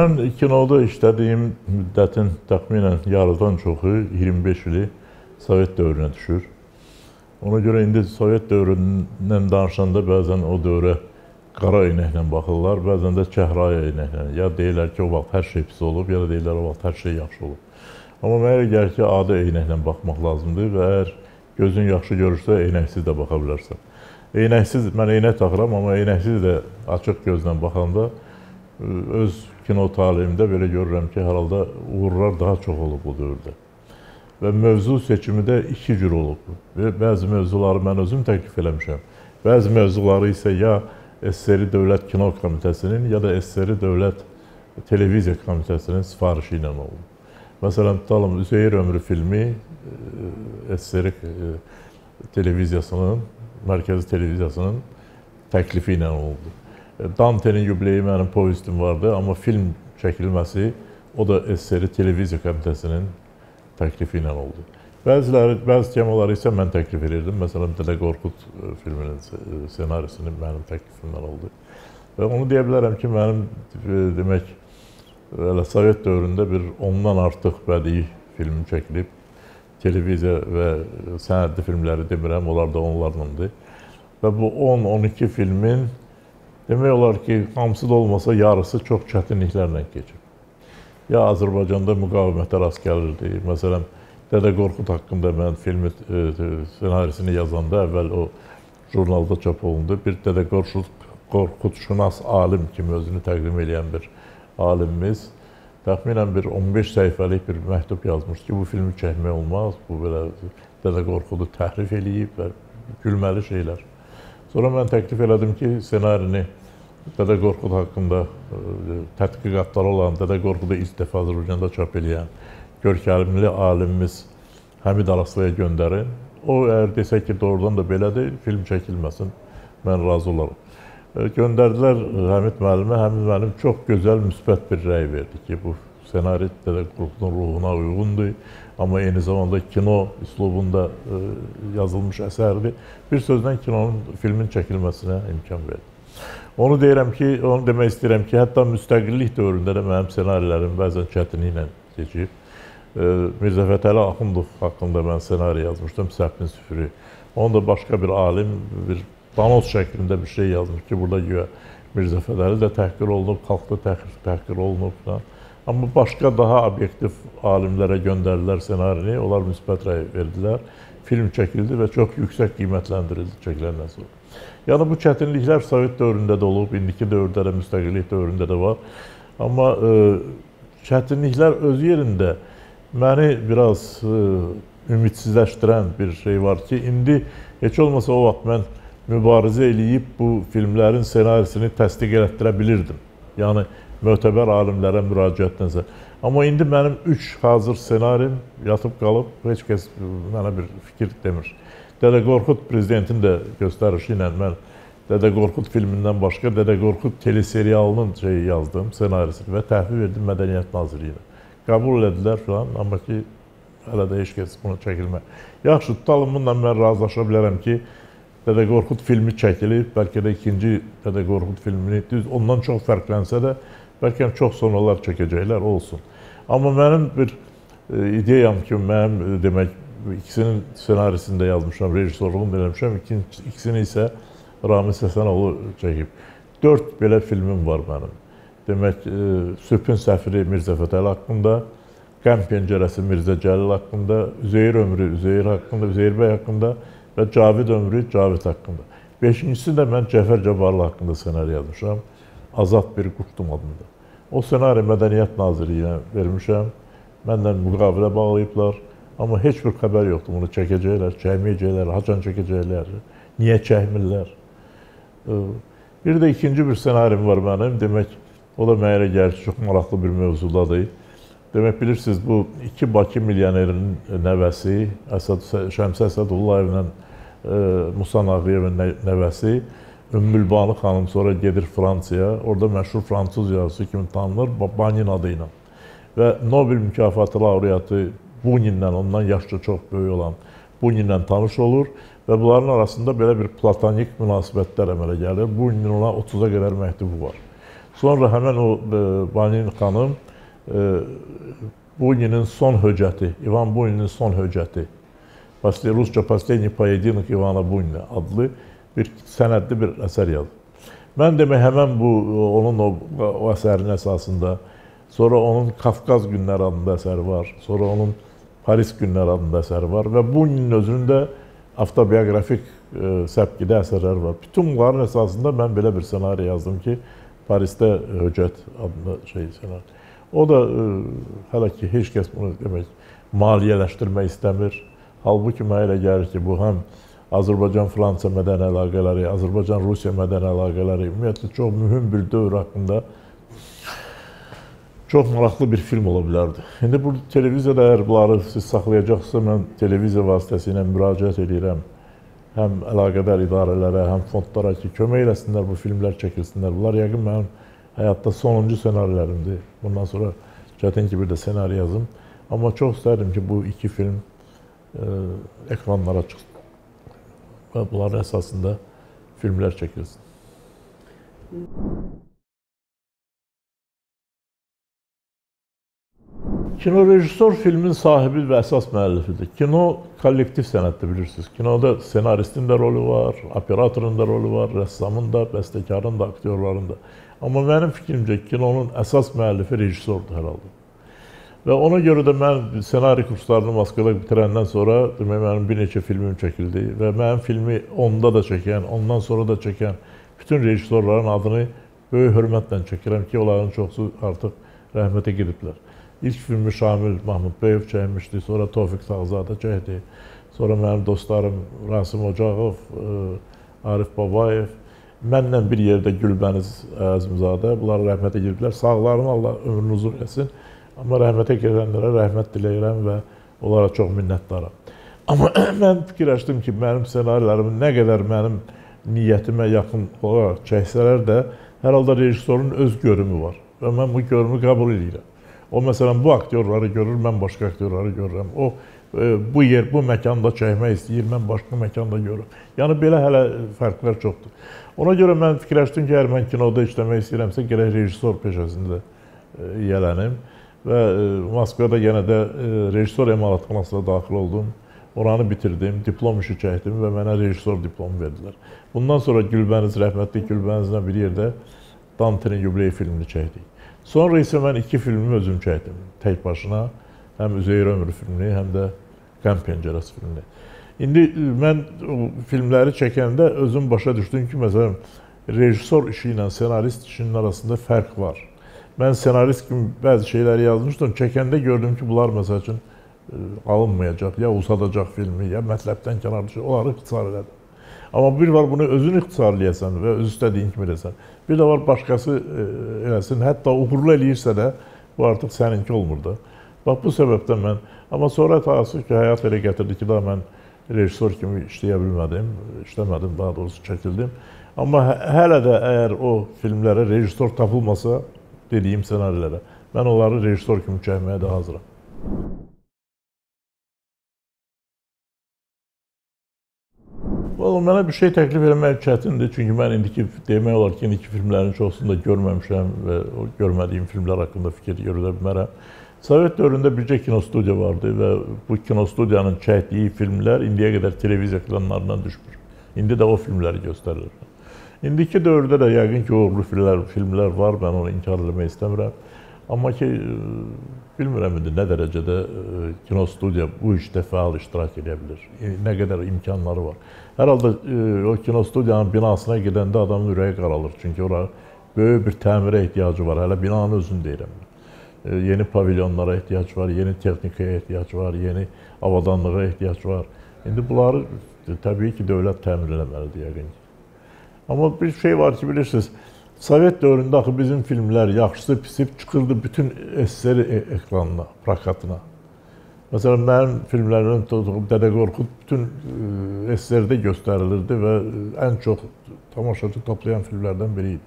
Mən kinoda işlədiyim müddətin təxminən yarıdan çoxu 25 ili Sovet dövrünə düşür. Ona görə indi Sovet dövründən danışanda bəzən o dövrə qara eynəklə baxırlar, bəzən də kəhraya eynəklə. Ya deyirlər ki, o vaxt hər şey pis olub, ya da deyirlər o vaxt hər şey yaxşı olub. Amma mənə gəlir ki, adi eynəklə baxmaq lazımdır və əgər gözün yaxşı görürsə, eynəksiz də baxa bilərsən. Eynəksiz, mən eynək taxıram, amma eynəksiz də açıq gözlə baxanda öz kino talimdə belə görürəm ki, hər halda uğurlar daha çox olub bu dövrdə. Və mövzu seçimi də iki cür olub. Və bəzi mövzuları mən özüm təklif eləmişəm. Bəzi mövzuları isə ya SSR Dövlət Kino Komitəsinin, ya da SSR Dövlət Televiziya Komitəsinin sifarişi ilə oldu. Məsələn, tutalım, Üzeyir ömrü filmi SSR televiziyasının, mərkəzi televiziyasının təklifi ilə oldu. Dantenin yubileyi mənim povestim vardı, amma film çəkilməsi o da SSR Televiziya Komitəsinin təklifi ilə oldu. Bəziləri, bəzi temaları isə mən təklif edirdim. Məsələn, Dədə Qorqud e, filminin e, ssenarisini mənim təklifimdən oldu. Və onu deyə bilərəm ki, mənim e, demək elə Sovet dövründə bir ondan artıq bədii film çəkilib. Televiziya və sənədli filmləri demirəm, onlar da onlarlandır. Və bu 10-12 filmin Demək olar ki, hamısı da olmasa yarısı çox çətinliklərlə keçib. Ya Azərbaycanda müqavimətə rast gəlirdi. Məsələn, Dədə Qorqud haqqında mən filmi e, ssenarisini yazanda əvvəl o jurnalda çap olundu. Bir Dədə Qorqud Qorqudşünas alim kimi özünü təqdim edən bir alimimiz təxminən bir 15 səhifəlik bir məktub yazmış ki, bu filmi çəkmək olmaz. Bu belə Dədə Qorqudu təhrif eləyib və gülməli şeylər. Sonra mən təklif elədim ki, ssenarini Dədə Qorqud haqqında e, tədqiqatları olan, Dədə Qorqudu ilk dəfə Azərbaycanda çap edən görkəmli alimimiz Həmid Araslıya göndərin. O əgər desə ki, doğrudan da belədir, film çəkilməsin, mən razı olaram. E, göndərdilər Həmid müəllimə, Həmid müəllim çox gözəl, müsbət bir rəy verdi ki, bu ssenari Dədə Qorqudun ruhuna uyğundur, amma eyni zamanda kino üslubunda e, yazılmış əsərdir. Bir sözlə kinonun, filmin çəkilməsinə imkan verdi. Onu deyirəm ki, onu demək istəyirəm ki, hətta müstəqillik dövründə də mənim ssenarilərim bəzən çətinliklə keçib. Mirzə Fətəli Axundov haqqında mən ssenari yazmışdım, Səhvin süfürü. Onu da başqa bir alim, bir danos şəklində bir şey yazmış ki, burada güya Mirzə Fətəli də təhqir olunub, xalq da təhqir, təhqir olunub falan. Amma başqa daha obyektiv alimlərə göndərdilər ssenarini, onlar müsbət rəy verdilər. Film çəkildi və çox yüksək qiymətləndirildi çəkiləndən sonra. Yəni bu çətinliklər Sovet dövründə də olub, indiki dövrdə də, müstəqillik dövründə də var. Amma ə, e, çətinliklər öz yerində məni biraz ə, e, ümidsizləşdirən bir şey var ki, indi heç olmasa o vaxt mən mübarizə eləyib bu filmlərin ssenarisini təsdiq elətdirə bilirdim. Yəni mötəbər alimlərə müraciətdənsə. Amma indi mənim 3 hazır ssenarim yatıb qalıb, heç kəs mənə bir fikir demir. Dədə Qorqud prezidentin də göstərişi ilə mən Dədə Qorqud filmindən başqa Dədə Qorqud teleserialının şeyi yazdım, ssenarisini və təhvil verdim Mədəniyyət Nazirliyinə. Qəbul elədilər filan, amma ki hələ də heç kəs bunu çəkilmə. Yaxşı, tutalım bununla mən razılaşa bilərəm ki, Dədə Qorqud filmi çəkilib, bəlkə də ikinci Dədə Qorqud filmini düz ondan çox fərqlənsə də, bəlkə çox sonralar çəkəcəklər olsun. Amma mənim bir e, ideyam ki, mənim e, demək ikisinin ssenarisini də yazmışam, rejissorluğunu da eləmişəm. İkisini isə Ramiz Həsənoğlu çəkib. Dörd belə filmim var mənim. Demək, e, Sübhün səfiri Mirzə Fətəli haqqında, Qəm pəncərəsi Mirzə Cəlil haqqında, Üzeyir ömrü Üzeyir haqqında, Üzeyir bəy haqqında və Cavid ömrü Cavid haqqında. Beşincisi də mən Cəfər Cabbarlı haqqında ssenari yazmışam. Azad bir qurtum adında. O ssenari Mədəniyyət Nazirliyinə vermişəm. Məndən müqavilə bağlayıblar. Amma heç bir xəbər yoxdur. Bunu çəkəcəklər, çəkməyəcəklər, haçan çəkəcəklər, niyə çəkmirlər. Bir də ikinci bir ssenarim var mənim. Demək, o da mənə gəlir ki, çox maraqlı bir mövzudadır. Demək, bilirsiniz, bu iki Bakı milyonerinin nəvəsi, Əsad, Şəmsə Əsədullayevlə Musa Nağıyevin nəvəsi Ümmülbanı xanım sonra gedir Fransaya, orada məşhur fransız yazısı kimi tanınır Banin adı ilə. Və Nobel mükafatı laureatı Buninlə, ondan yaşca çox böyük olan Buninlə tanış olur və bunların arasında belə bir platonik münasibətlər əmələ gəlir. Buninin ona 30-a qədər məktubu var. Sonra həmən o e, Banin xanım e, Buninin son höcəti, İvan Buninin son höcəti Rusca Pasteni Poyedinik İvana Bunina adlı bir sənədli bir əsər yazıb. Mən demək həmən bu onun o, o əsərin əsasında, sonra onun Kafkaz günləri adında əsəri var, sonra onun Paris günləri adında əsəri var və Buninin özünün də avtobioqrafik e, səpkidə əsərləri var. Bütün bunların əsasında mən belə bir ssenari yazdım ki, Parisdə Höcət adında şey ssenari. O da e, hələ ki heç kəs bunu demək maliyyələşdirmək istəmir. Halbuki mənə elə gəlir ki, bu həm Azərbaycan-Fransa mədəni əlaqələri, Azərbaycan-Rusiya mədəni əlaqələri, ümumiyyətlə çox mühüm bir dövr haqqında çox maraqlı bir film ola bilərdi. İndi bu televiziyada əgər bunları siz saxlayacaqsınızsa, mən televiziya vasitəsilə müraciət edirəm həm əlaqədar idarələrə, həm fondlara ki, kömək eləsinlər bu filmlər çəkilsinlər. Bunlar yəqin mənim həyatda sonuncu ssenarilərimdir. Bundan sonra çətin ki, bir də ssenari yazım. Amma çox istərdim ki, bu iki film ə, e, ekranlara çıxsın. Və bunların əsasında filmlər çəkilsin. Kino rejissor filmin sahibi və əsas müəllifidir. Kino kollektiv sənətdir bilirsiniz. Kinoda ssenaristin də rolu var, operatorun da rolu var, rəssamın da, bəstəkarın da, aktyorların da. Amma mənim fikrimcə kinonun əsas müəllifi rejissordur hər halda. Və ona görə də mən ssenari kurslarını Moskvada bitirəndən sonra demək mənim bir neçə filmim çəkildi və mənim filmi onda da çəkən, ondan sonra da çəkən bütün rejissorların adını böyük hörmətlə çəkirəm ki, onların çoxsu artıq rəhmətə gediblər. İlk filmi Şamil Mahmudbeyev çəkmişdi, sonra Tofiq Tağzadə çəkdi. Sonra mənim dostlarım Rasim Ocağov, e, Arif Babayev, mənlə bir yerdə Gülbəniz Əzimzadə, bunlar rəhmətə gediblər. Sağlarını Allah ömrünü uzun etsin. Amma rəhmətə gedənlərə rəhmət diləyirəm və onlara çox minnətdaram. Amma mən fikirləşdim ki, mənim ssenarilərimin nə qədər mənim niyyətimə yaxın olaraq çəksələr də, hər halda rejissorun öz görümü var və mən bu görümü qəbul edirəm. O məsələn bu aktyorları görür, mən başqa aktyorları görürəm. O e, bu yer, bu məkanda çəkmək istəyir, mən başqa məkanda görürəm. Yəni belə hələ fərqlər çoxdur. Ona görə mən fikirləşdim ki, əgər mən kinoda işləmək istəyirəmsə, gərək rejissor peşəsində e, yələnim və e, Moskvada yenə də rejissor emalatxanasına daxil oldum. Oranı bitirdim, diplom işi çəkdim və mənə rejissor diplomu verdilər. Bundan sonra Gülbəniz rəhmətli Gülbənizlə bir yerdə Dantenin yubileyi filmini çəkdik. Sonra isə mən iki filmi özüm çəkdim, tək başına. Həm Üzeyir ömrü filmini, həm də Qəm pəncərəsi filmini. İndi e, mən filmləri çəkəndə özüm başa düşdüm ki, məsələn, rejissor işi ilə ssenarist işinin arasında fərq var. Mən ssenarist kimi bəzi şeyləri yazmışdım, çəkəndə gördüm ki, bunlar məsəl üçün e, alınmayacaq, ya usadacaq filmi, ya mətləbdən kənar düşür, onları ixtisar elədim. Amma bir var bunu özün ixtisarlayasan və öz istədiyin kimi eləsən. Bir də var başqası e, eləsin, hətta uğurlu eləyirsə də bu artıq səninki olmur da. Bax bu səbəbdən mən, amma sonra təəssüf ki, həyat elə gətirdi ki, daha mən rejissor kimi işləyə bilmədim, işləmədim, daha doğrusu çəkildim. Amma hə, hələ də əgər o filmlərə rejissor tapılmasa, dediyim ssenarilərə, mən onları rejissor kimi çəkməyə də hazıram. Valla mənə bir şey təklif eləmək çətindir, çünki mən indiki demək olar ki, indiki filmlərin çoxusunu da görməmişəm və o görmədiyim filmlər haqqında fikir yürüdə bilmərəm. Sovet dövründə bircə kinostudiya vardı və bu kinostudiyanın çəkdiyi filmlər indiyə qədər televiziya ekranlarından düşmür. İndi də o filmləri göstərilir. İndiki dövrdə də yəqin ki, uğurlu filmlər, filmlər var, mən onu inkar etmək istəmirəm. Amma ki, bilmirəm indi nə dərəcədə kinostudiya bu işdə fəal iştirak edə bilər. Nə qədər imkanları var. Hər halda o kinostudiyanın binasına gedəndə adamın ürəyi qaralır. Çünki ora böyük bir təmirə ehtiyacı var. Hələ binanın özünü deyirəm. Yeni pavilyonlara ehtiyac var, yeni texnikaya ehtiyac var, yeni avadanlığa ehtiyac var. İndi bunları təbii ki, dövlət təmin eləməlidir yəqin ki. Amma bir şey var ki, bilirsiniz, Sovet dövründə axı bizim filmlər yaxşısı pisib çıxırdı bütün SSR e, ekranına, prokatına. Məsələn, mənim filmlərimin tutduğum Dədə Qorqud bütün e, SSR-də göstərilirdi və ən çox tamaşaçı toplayan filmlərdən biri idi.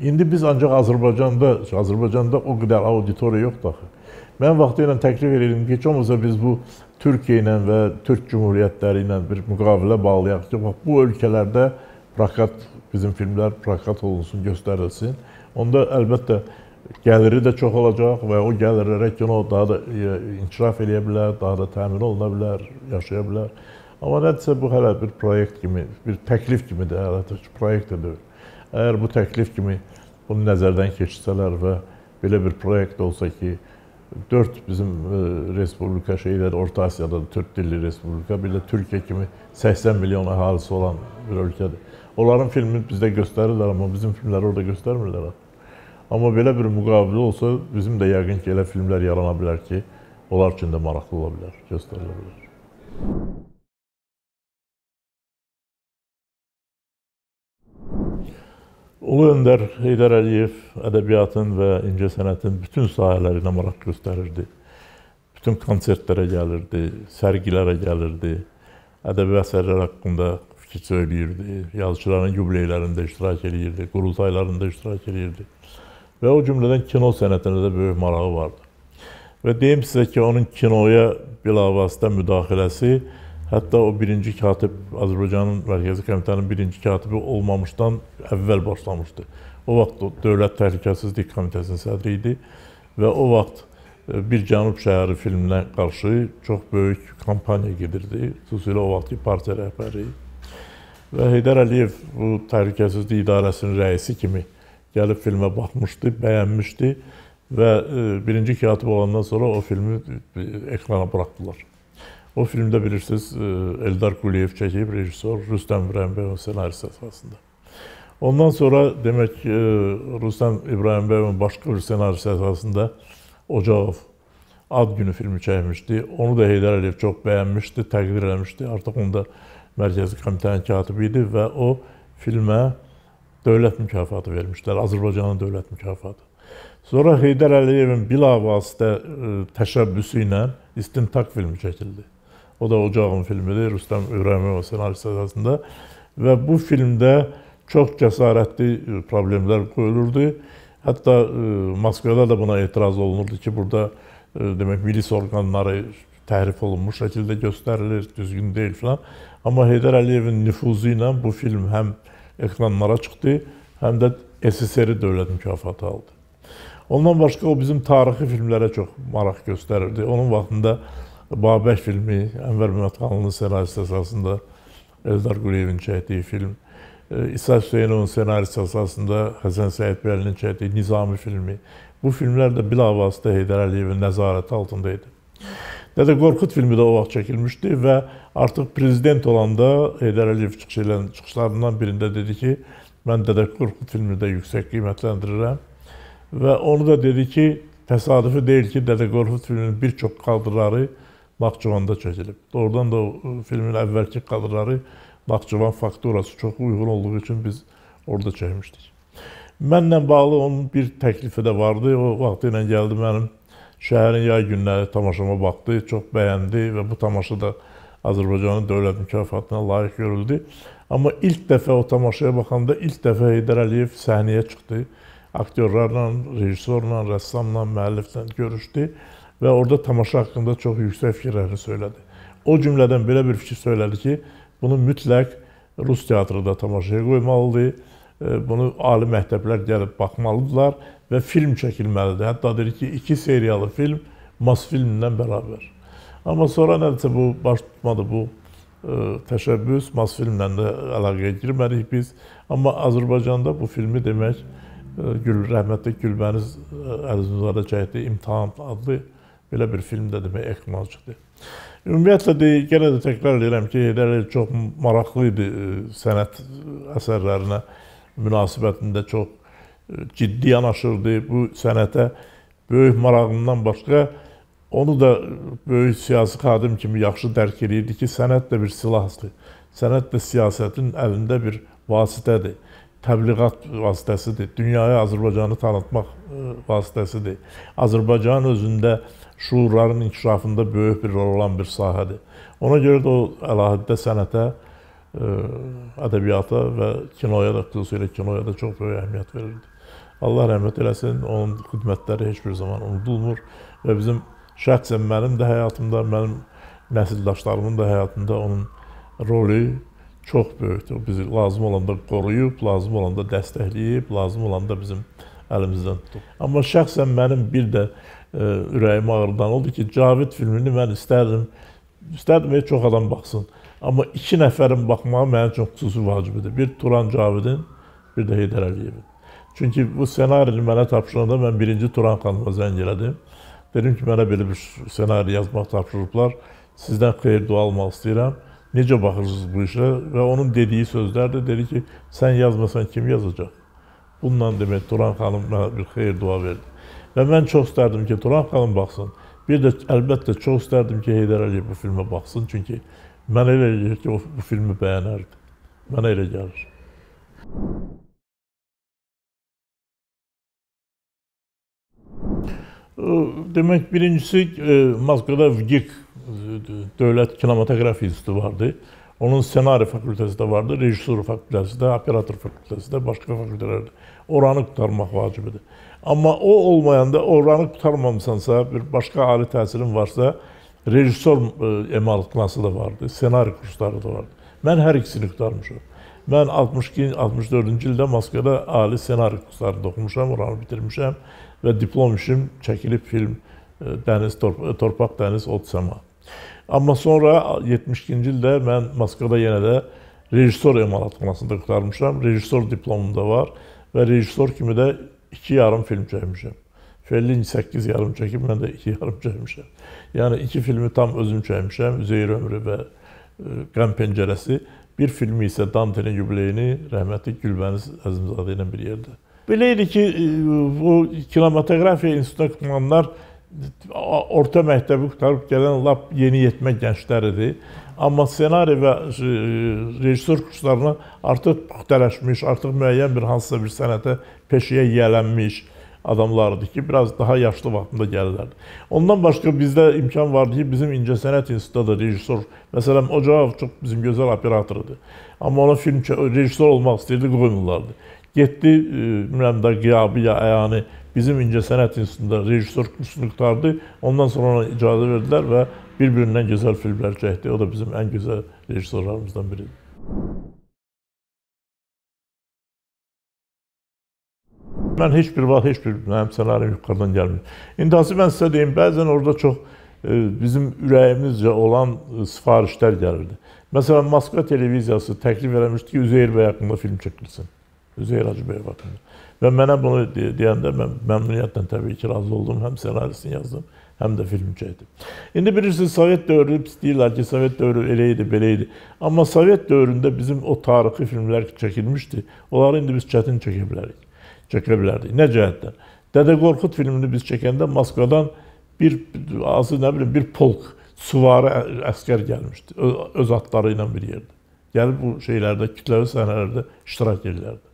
İndi biz ancaq Azərbaycanda, Azərbaycanda o qədər auditoriya yoxdur axı. Mən vaxtı ilə təklif edirdim ki, heç olmasa biz bu Türkiyə ilə və Türk Cümhuriyyətləri ilə bir müqavilə bağlayaq ki, bax bu ölkələrdə prokat bizim filmlər prokat olunsun, göstərilsin. onda əlbəttə gəliri də çox olacaq və o gəlirlərə kino daha da e, inkişaf edə bilər, daha da təmin oluna bilər, yaşaya bilər. Amma nədirsə bu hələ bir proyekt kimi, bir təklif kimi də, hələ proyekt də deyil. Əgər bu təklif kimi bunu nəzərdən keçirsələr və belə bir proyekt olsa ki, dörd bizim e, respublika şeylər, Orta Asiyada türk dilli respublika, bir də Türkiyə kimi 80 milyon əhalisi olan bir ölkədir. Onların filmini bizdə göstərirlər, amma bizim filmləri orada göstərmirlər. Amma belə bir müqavilə olsa, bizim də yəqin ki, elə filmlər yarana bilər ki, onlar üçün də maraqlı ola bilər, göstərilə bilər. Ulu Öndər Heydər Əliyev ədəbiyyatın və incəsənətin bütün sahələrinə maraq göstərirdi. Bütün konsertlərə gəlirdi, sərgilərə gəlirdi, ədəbi əsərlər haqqında fikir söyləyirdi, yazıçıların yubileylərində iştirak edirdi, qurultaylarında iştirak edirdi. Və o cümlədən kino sənətinə də böyük marağı vardı. Və deyim sizə ki, onun kinoya bilavasitə müdaxiləsi Hətta o birinci katib Azərbaycanın Mərkəzi Komitənin birinci katibi olmamışdan əvvəl başlamışdı. O vaxt Dövlət Təhlükəsizlik Komitəsinin sədri idi və o vaxt e, bir Cənub şəhəri filminə qarşı çox böyük kampaniya gedirdi. Xüsusilə o vaxtki partiya rəhbəri və Heydər Əliyev bu Təhlükəsizlik İdarəsinin rəisi kimi gəlib filmə baxmışdı, bəyənmişdi və e, birinci katib olandan sonra o filmi e, ekrana buraxdılar. O filmdə bilirsiniz, e, Eldar Quliyev çəkib, rejissor Rüstəm İbrahimbəyovun ssenarisi əsasında. Ondan sonra demək Rüstəm İbrahimbəyovun başqa bir ssenarisi əsasında Ocaqov Ad günü filmi çəkmişdi. Onu da Heydər Əliyev çox bəyənmişdi, təqdir eləmişdi. Artıq onda Mərkəzi Komitənin katibi idi və o filmə dövlət mükafatı vermişdilər, Azərbaycanın dövlət mükafatı. Sonra Heydər Əliyevin bilavasitə e, təşəbbüsü ilə İstintaq filmi çəkildi. O da Ocağın filmidir, Rüstəm İbrahimov ssenarist əsasında. Və bu filmdə çox cəsarətli e, problemlər qoyulurdu. Hətta e, Moskvada da buna etiraz olunurdu ki, burada demək milis orqanları təhrif olunmuş şəkildə göstərilir, düzgün deyil filan. Amma Heydər Əliyevin nüfuzu ilə bu film həm ekranlara çıxdı, həm də SSR dövlət mükafatı aldı. Ondan başqa o bizim tarixi filmlərə çox maraq göstərirdi. Onun vaxtında Babək filmi, Ənvər Mehmetxanlının ssenarisi əsasında Eldar Quliyevin çəkdiyi film, e, İsa Hüseynovun ssenarisi əsasında Həsən Səyidbəylinin çəkdiyi Nizami filmi. Bu filmlər də bilavasitə Heydər Əliyevin nəzarəti altında idi. Dədə Qorxud filmi də o vaxt çəkilmişdi və artıq prezident olanda Heydər Əliyev çıxışlarından birində dedi ki, mən Dədə Qorxud filmini də yüksək qiymətləndirirəm və onu da dedi ki, təsadüfi deyil ki, Dədə Qorxud filminin bir çox kadrları Naxçıvanda çəkilib. Doğrudan da o filmin əvvəlki kadrları Naxçıvan fakturası çox uyğun olduğu üçün biz orada çəkmişdik. Mənlə bağlı onun bir təklifi də vardı. O vaxtı ilə gəldi mənim şəhərin yay günləri tamaşama baxdı, çox bəyəndi və bu tamaşa da Azərbaycanın dövlət mükafatına layiq görüldü. Amma ilk dəfə o tamaşaya baxanda ilk dəfə Heydər Əliyev səhnəyə çıxdı. Aktyorlarla, rejissorla, rəssamla, müəlliflə görüşdü və orada tamaşa haqqında çox yüksək fikirlərini söylədi. O cümlədən belə bir fikir söylədi ki, bunu mütləq Rus teatrı da tamaşaya qoymalıdır. Bunu ali məktəblər gəlib baxmalıdırlar və film çəkilməlidir. Hətta deyir ki, iki seriyalı film mas filmlə bərabər. Amma sonra nədirsə bu baş tutmadı bu ə, e, təşəbbüs mas filmlə də əlaqəyə girmədik biz. Amma Azərbaycanda bu filmi demək e, Gül rəhmətli Gülbəniz Əlizadə çəkdi İmtahan adlı belə bir filmdə demək ehtimal çıxdı. Ümumiyyətlə de, yenə də təkrar edirəm ki, Heydər çox maraqlı idi e, sənət əsərlərinə münasibətində çox e, ciddi yanaşırdı. Bu sənətə böyük marağından başqa onu da böyük siyasi xadim kimi yaxşı dərk edirdi ki, sənət də bir silahdır. Sənət də siyasətin əlində bir vasitədir. Təbliğat vasitəsidir. Dünyaya Azərbaycanı tanıtmaq e, vasitəsidir. Azərbaycan özündə şuurların inkişafında böyük bir rol olan bir sahədir. Ona görə də o əlahiddə sənətə, e, ədəbiyyata və kinoya da, xüsusilə kinoya da çox böyük əhəmiyyət verirdi. Allah rəhmət eləsin, onun xidmətləri heç bir zaman unudulmur və bizim şəxsən mənim də həyatımda, mənim nəsildaşlarımın da həyatında onun rolu çox böyükdür. Bizi lazım olanda qoruyub, lazım olanda dəstəkləyib, lazım olanda bizim əlimizdən tutub. Amma şəxsən mənim bir də e, ürəyimi ağrıdan oldu ki, Cavid filmini mən istərdim, istərdim ki, çox adam baxsın. Amma iki nəfərin baxmağı mənim üçün xüsusi vacibidir. Bir Turan Cavidin, bir də Heydər Əliyevin. Çünki bu ssenarini mənə tapşıranda mən birinci Turan xanıma zəng elədim. Dedim ki, mənə belə bir ssenari yazmaq tapşırıblar. Sizdən xeyir dua almaq istəyirəm. Necə baxırsınız bu işə? Və onun dediyi sözlər də dedi ki, sən yazmasan kim yazacaq? Bununla demək Turan xanım mənə bir xeyir dua verdi. Və mən çox istərdim ki, Turan xanım baxsın. Bir də əlbəttə çox istərdim ki, Heydər Əliyev bu filmə baxsın. Çünki mənə elə gəlir ki, o bu filmi bəyənərdi. Mənə elə gəlir. Demək, birincisi e, Moskvada VGIK Dövlət Kinematografiya İnstitutu vardı. Onun ssenari fakültəsi də vardı, rejissor fakültəsi də, operator fakültəsi də, başqa fakültələr də. Oranı qutarmaq vacibidir. Amma o olmayanda, oranı qutarmamısansa, bir başqa ali təhsilin varsa, rejissor e, emalatması da vardı, ssenari kursları da vardı. Mən hər ikisini qutarmışam. Mən 62-64-cü ildə Moskvada ali ssenari kurslarında oxumuşam, oranı bitirmişəm və diplom işim çəkilib film e, Dəniz, Torpaq Dəniz, Od Səma. Amma sonra 72-ci ildə mən Moskvada yenə də rejissor emalatxanasında qutarmışam. Rejissor diplomum da var və rejissor kimi də 2 yarım film çəkmişəm. Fellini 8 yarım çəkib, mən də 2 yarım çəkmişəm. Yəni iki filmi tam özüm çəkmişəm. Üzeyir ömrü və e, Qəm pəncərəsi. Bir filmi isə Dantenin yubileyini rəhmətli Gülbəniz Əzimzadə ilə bir yerdə. Belə idi ki, e, bu kinematografiya institutuna qılanlar orta məktəbi qutarıb gələn lap yeniyetmə gənclər idi. Amma ssenari və e, rejissor kurslarına artıq puxtələşmiş, artıq müəyyən bir hansısa bir sənətə, peşəyə yiyələnmiş adamlardır ki, biraz daha yaşlı vaxtında gəlirlərdi. Ondan başqa bizdə imkan vardı ki, bizim İncəsənət İnstitutunda da rejissor, məsələn, Ocağov çox bizim gözəl operatordur. Amma ona film rejissor olmaq istəyirdi, qoymurlardı. Getdi, e, bilmirəm də qiyabi ya əyani bizim İncəsənət İnstitutunda rejissor kursunu qutardı. Ondan sonra ona icazə verdilər və bir-birindən gözəl filmlər çəkdi. O da bizim ən gözəl rejissorlarımızdan biridir. Mən heç bir vaxt heç bir ssenarim yuxarıdan gəlmir. İndi hansı mən sizə deyim, bəzən orada çox e, bizim ürəyimizcə olan e, sifarişlər gəlirdi. Məsələn, Moskva televiziyası təklif eləmişdi ki, Üzeyir bəy haqqında film çəkilsin. Üzeyir Hacıbəyev haqqında. Və mənə bunu deyəndə mən məmnuniyyətlə təbii ki, razı oldum. Həm ssenarisini yazdım, həm də film çəkdim. İndi bilirsiniz, Sovet dövrü deyirlər ki, Sovet dövrü elə idi, belə idi. Amma Sovet dövründə bizim o tarixi filmlər çəkilmişdi. Onları indi biz çətin çəkə bilərik. Çəkə bilərdik. Nə cəhətdən? Dədə Qorxud filmini biz çəkəndə Moskvadan bir azı nə bilim bir polk süvari əskər gəlmişdi. Öz atları ilə bir yerdə. Gəlib bu şeylərdə, kütləvi səhnələrdə iştirak edirlərdi.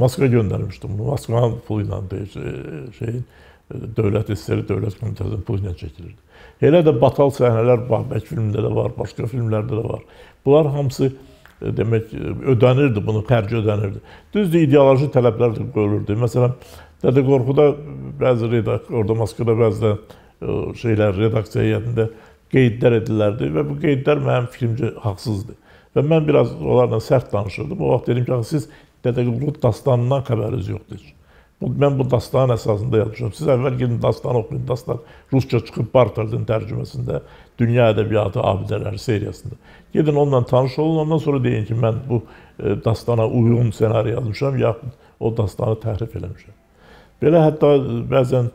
Moskva göndərmişdim bunu. Moskvanın pulu ilə şeyin Dövlət İsteri Dövlət Komitəsinin pulu ilə çəkilirdi. Elə də batal səhnələr Babək filmində də var, başqa filmlərdə də var. Bunlar hamısı demək ödənirdi, bunu xərc ödənirdi. Düzdür, ideoloji tələblər də qoyulurdu. Məsələn, Dədə Qorxuda bəzi redak orada Moskvada bəzən şeylər redaksiya heyətində qeydlər edilərdi və bu qeydlər mənim fikrimcə haqsızdır. Və mən biraz onlarla sərt danışırdım. O vaxt dedim ki, siz Dədə Qorqud dastanından xəbəriniz yoxdur. Mən bu dastanın əsasında yazmışam. Siz əvvəl gedin dastan oxuyun. Dastan rusca çıxıb Bartolin tərcüməsində Dünya Ədəbiyyatı Abidələri seriyasında. Gedin onunla tanış olun, ondan sonra deyin ki, mən bu e, dastana uyğun ssenari yazmışam, yaxud o dastanı təhrif eləmişəm. Belə hətta bəzən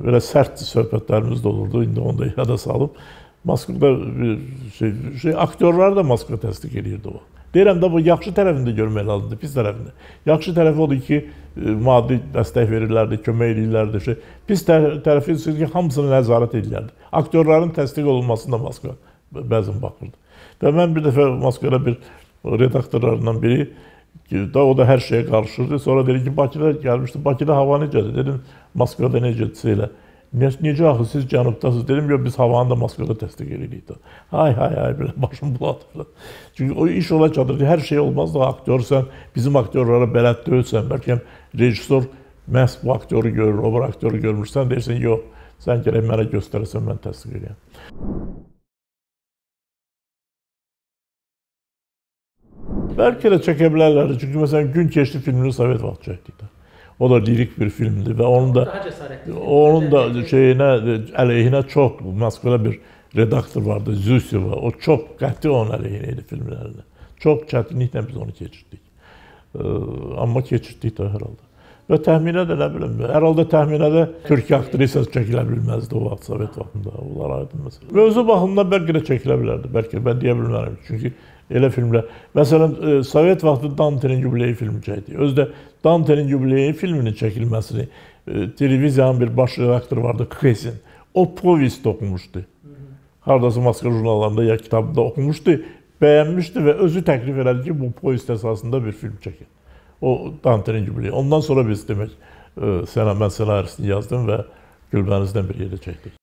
belə sərt söhbətlərimiz də olurdu. İndi onu da yada salıb. Moskvada bir şey, şey aktyorlar da Moskva təsdiq edirdi o. Deyirəm də bu yaxşı tərəfini də görmək lazımdır, pis tərəfini. Yaxşı tərəfi odur ki, e, maddi dəstək verirlərdi, kömək edirlərdi. Şey. Pis tərəfi isə ki, hamısını nəzarət edirlərdi. Aktyorların təsdiq olunmasına Moskva bəzən baxırdı. Və mən bir dəfə Moskvada bir redaktorlarından biri da o da hər şeyə qarışırdı. Sonra dedi ki, Bakıda gəlmişdi. Bakıda hava necədir? Dedim, Moskvada necədirsə elə. Necə axı siz cənubdasınız? Dedim, yox biz havanı da Moskvada təsdiq edirik də. Hay hay hay belə başım buladı. Çünki o iş ola çatırdı. Hər şey olmaz da aktyorsan, bizim aktyorlara bələd deyilsən, bəlkə rejissor məhz bu aktyoru görür, o bir aktyoru görmürsən, deyirsən, yox, sən gərək mənə göstərəsən, mən təsdiq edirəm. Bəlkə də çəkə bilərlər. Çünki məsələn gün keçdi filmini Sovet vaxt çəkdik də. O da lirik bir filmdi və onun da onun da şeyinə əleyhinə çox Moskvada bir redaktor vardı, Züsova. O çox qəti onun əleyhinə idi filmlərində. Çox çətinliklə biz onu keçirdik. Ee, amma keçirdik də hər halda. Və təxminə də nə bilim, hər halda təxminə də Türk aktrisası çəkilə bilməzdi o vaxt Sovet vaxtında. Onlar aydın məsələ. Mövzu baxımından bəlkə də çəkilə bilərdi, bəlkə mən deyə bilmərəm. Çünki elə filmlər, məsələn, e, Sovet vaxtı Dante'nin yubileyi filmi çəkdi. Özdə Dante'nin yubileyi filminin çəkilməsini e, televiziyanın bir baş redaktoru vardı, Kresin. O povest oxumuşdu. Hardasa Moskva jurnallarında ya kitabında oxumuşdu, bəyənmişdi və özü təklif elədi ki, bu povest əsasında bir film çəkin. O Dante'nin yubileyi. Ondan sonra biz demək, e, sənə mən ssenarisini yazdım və Gülbənizdən bir yerdə çəkdik.